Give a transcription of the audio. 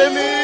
enemy.